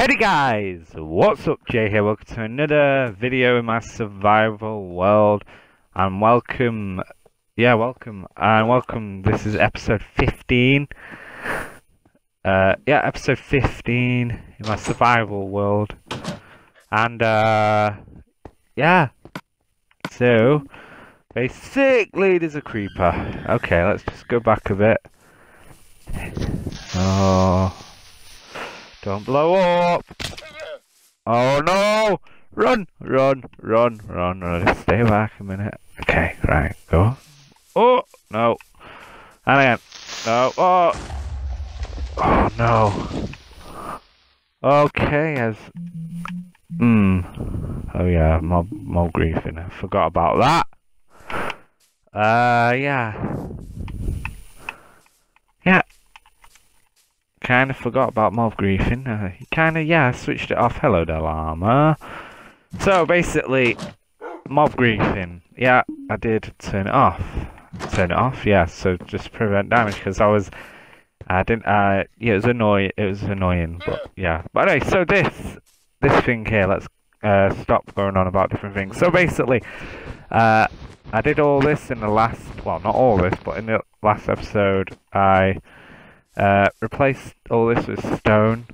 Hey guys, what's up? Jay here, welcome to another video in my survival world. And welcome, yeah welcome, and welcome, this is episode 15 uh, yeah episode 15 in my survival world. And uh, yeah, so basically there's a creeper, okay let's just go back a bit, oh don't blow up! Oh no! Run! Run! Run! Run! Run! Stay back a minute. Okay, right, go. Oh! No! And again. No! Oh! Oh no! Okay, as. Hmm. Oh yeah, mob, mob griefing. I forgot about that. Uh, yeah. Yeah, kind of forgot about mob griefing. Uh, kind of, yeah, I switched it off. Hello there, llama. So, basically, mob griefing. Yeah, I did turn it off. Turn it off, yeah, so just prevent damage, because I was... I didn't, uh, yeah, it was annoying, it was annoying, but, yeah. But anyway, so this, this thing here, let's, uh, stop going on about different things. So basically, uh, I did all this in the last, well, not all this, but in the last episode, I, uh, replaced all this with stone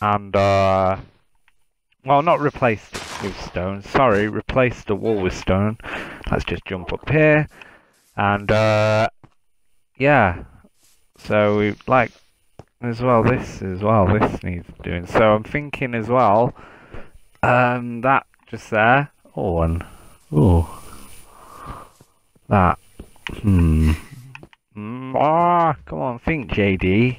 and uh, well not replaced with stone, sorry, replaced the wall with stone. Let's just jump up here and uh, yeah. So we like as well this as well, this needs doing. So I'm thinking as well um that just there. Oh and oh that hmm Mm, ah, come on, think, JD.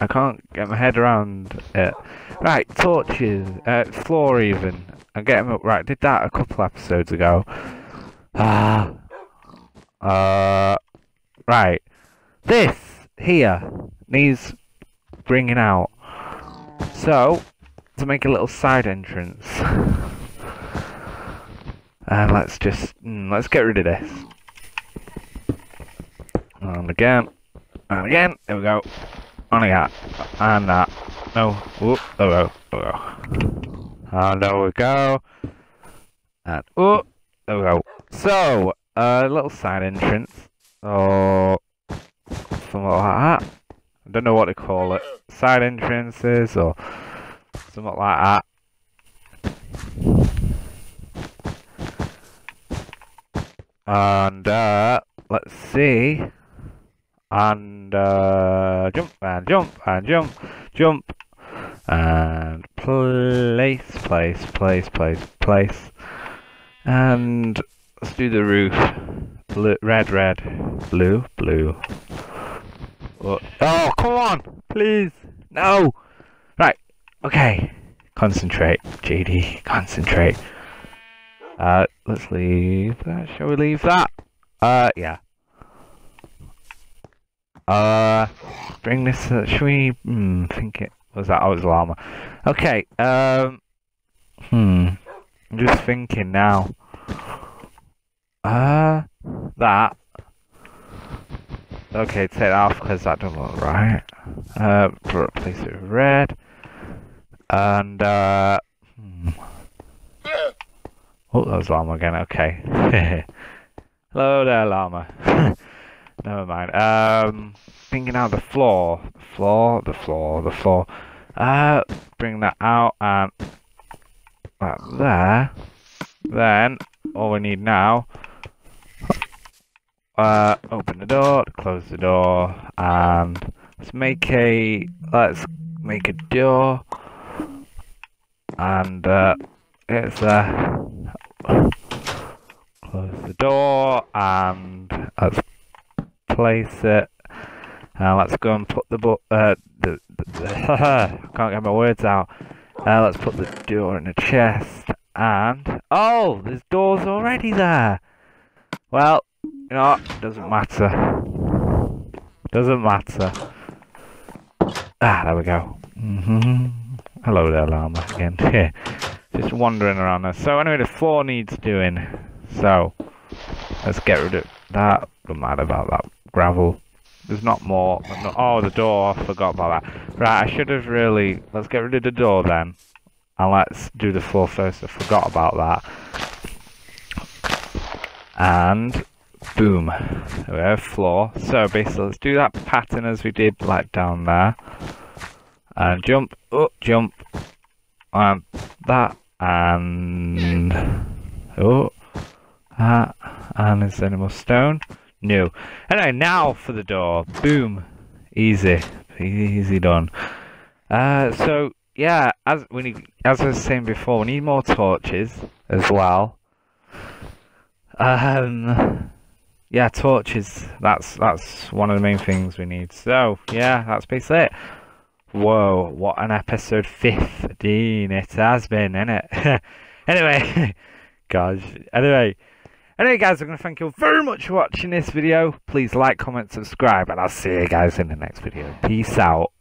I can't get my head around it. Right, torches, uh, floor even. I'm getting up. Right, did that a couple episodes ago. Ah. Uh, right. This here needs bringing out. So, to make a little side entrance. And uh, let's just, mm, let's get rid of this. And again. And again. There we go. On again. And that. No. Whoop. There we go. There we go. And there we go. And oh, there we go. So, a uh, little side entrance. Or something like that. I don't know what to call it. Side entrances or something like that. And uh, let's see and uh, jump and jump and jump, jump and place, place, place, place, place, and let's do the roof. Blue, red, red, blue, blue. Oh, oh, come on, please, no. Right, okay. Concentrate, JD, concentrate. Uh, let's leave that. Shall we leave that? Uh, yeah. Uh, bring this. Uh, should we? Hmm, think it was that. I was llama. Okay. Um. Hmm. I'm just thinking now. Uh, that. Okay, take that off because that doesn't look right. Uh, replace it with red. And uh. Hmm. Oh, that was llama again. Okay. Hello there, llama. Never mind. Um, thinking out the floor, the floor, the floor, the floor. Uh, bring that out and that there. Then all we need now. Uh, open the door, close the door, and let's make a let's make a door, and uh, it's uh, close the door, and let's place it. Uh, let's go and put the book. Uh, the, the, the can't get my words out. Uh, let's put the door in the chest. And oh, there's doors already there. Well, you know, doesn't matter. Doesn't matter. Ah, there we go. Mm -hmm. Hello there, llama again. Just wandering around there. So anyway, the floor needs doing. So let's get rid of that. Don't matter about that gravel. There's not more. oh, the door. I forgot about that. Right, I should have really... Let's get rid of the door then. And let's do the floor first. I forgot about that. And boom. We have floor. So basically let's do that pattern as we did like down there. And jump, up, jump. And that and oh that and is there any more stone? No. Anyway, now for the door. Boom. Easy. Easy done. Uh, so yeah, as we need, as I was saying before, we need more torches as well. Um, yeah, torches. That's that's one of the main things we need. So yeah, that's basically it. Whoa, what an episode 15 it has been, isn't it? anyway, gosh. Anyway, anyway, guys, I'm going to thank you very much for watching this video. Please like, comment, subscribe, and I'll see you guys in the next video. Peace out.